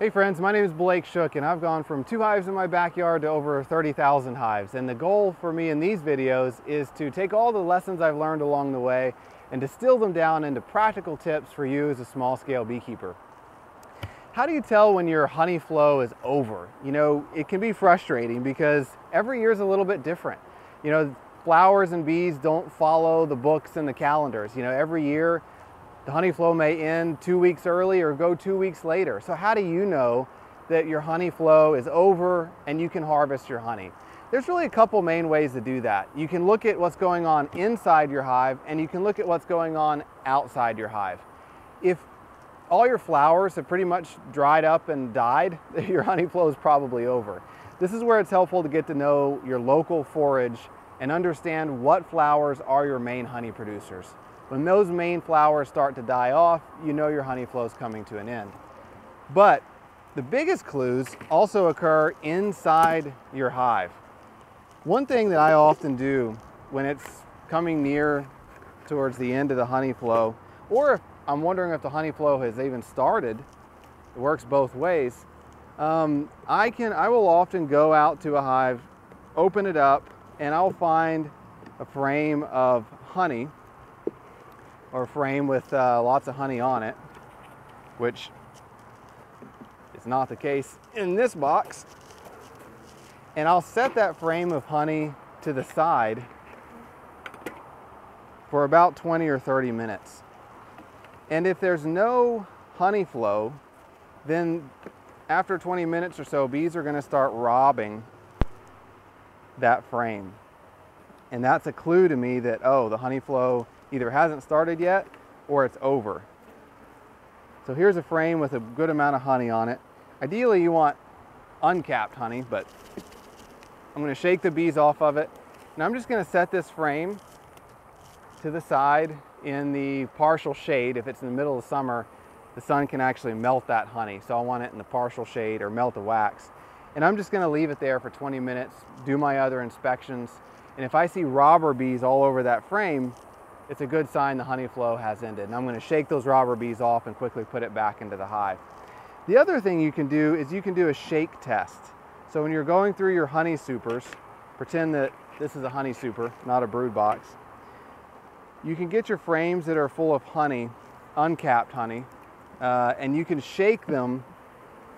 Hey friends, my name is Blake Shook and I've gone from two hives in my backyard to over 30,000 hives. And the goal for me in these videos is to take all the lessons I've learned along the way and distill them down into practical tips for you as a small scale beekeeper. How do you tell when your honey flow is over? You know, it can be frustrating because every year is a little bit different. You know, flowers and bees don't follow the books and the calendars. You know, every year the honey flow may end two weeks early or go two weeks later. So how do you know that your honey flow is over and you can harvest your honey? There's really a couple main ways to do that. You can look at what's going on inside your hive and you can look at what's going on outside your hive. If all your flowers have pretty much dried up and died, your honey flow is probably over. This is where it's helpful to get to know your local forage and understand what flowers are your main honey producers. When those main flowers start to die off, you know your honey flow is coming to an end. But the biggest clues also occur inside your hive. One thing that I often do when it's coming near towards the end of the honey flow, or if I'm wondering if the honey flow has even started, it works both ways, um, I, can, I will often go out to a hive, open it up, and I'll find a frame of honey or frame with uh, lots of honey on it, which is not the case in this box. And I'll set that frame of honey to the side for about 20 or 30 minutes. And if there's no honey flow, then after 20 minutes or so, bees are gonna start robbing that frame. And that's a clue to me that, oh, the honey flow either hasn't started yet or it's over. So here's a frame with a good amount of honey on it. Ideally you want uncapped honey, but I'm gonna shake the bees off of it. And I'm just gonna set this frame to the side in the partial shade. If it's in the middle of summer, the sun can actually melt that honey. So I want it in the partial shade or melt the wax. And I'm just gonna leave it there for 20 minutes, do my other inspections. And if I see robber bees all over that frame, it's a good sign the honey flow has ended. And I'm gonna shake those robber bees off and quickly put it back into the hive. The other thing you can do is you can do a shake test. So when you're going through your honey supers, pretend that this is a honey super, not a brood box. You can get your frames that are full of honey, uncapped honey, uh, and you can shake them.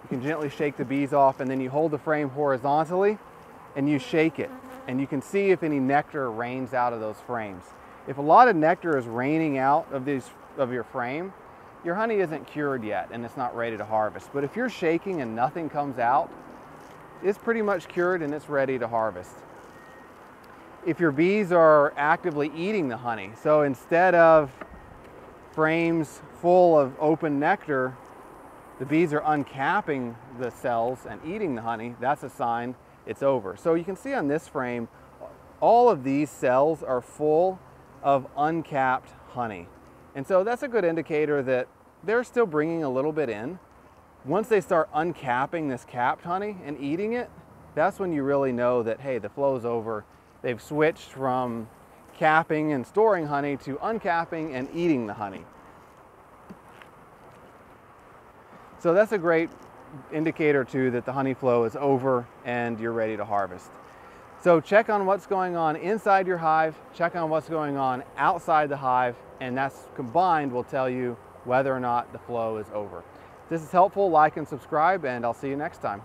You can gently shake the bees off and then you hold the frame horizontally and you shake it. And you can see if any nectar rains out of those frames. If a lot of nectar is raining out of, these, of your frame, your honey isn't cured yet and it's not ready to harvest. But if you're shaking and nothing comes out, it's pretty much cured and it's ready to harvest. If your bees are actively eating the honey, so instead of frames full of open nectar, the bees are uncapping the cells and eating the honey, that's a sign it's over. So you can see on this frame, all of these cells are full of uncapped honey. And so that's a good indicator that they're still bringing a little bit in. Once they start uncapping this capped honey and eating it, that's when you really know that, hey, the flow's over. They've switched from capping and storing honey to uncapping and eating the honey. So that's a great indicator too that the honey flow is over and you're ready to harvest. So check on what's going on inside your hive, check on what's going on outside the hive, and that's combined will tell you whether or not the flow is over. If this is helpful, like and subscribe, and I'll see you next time.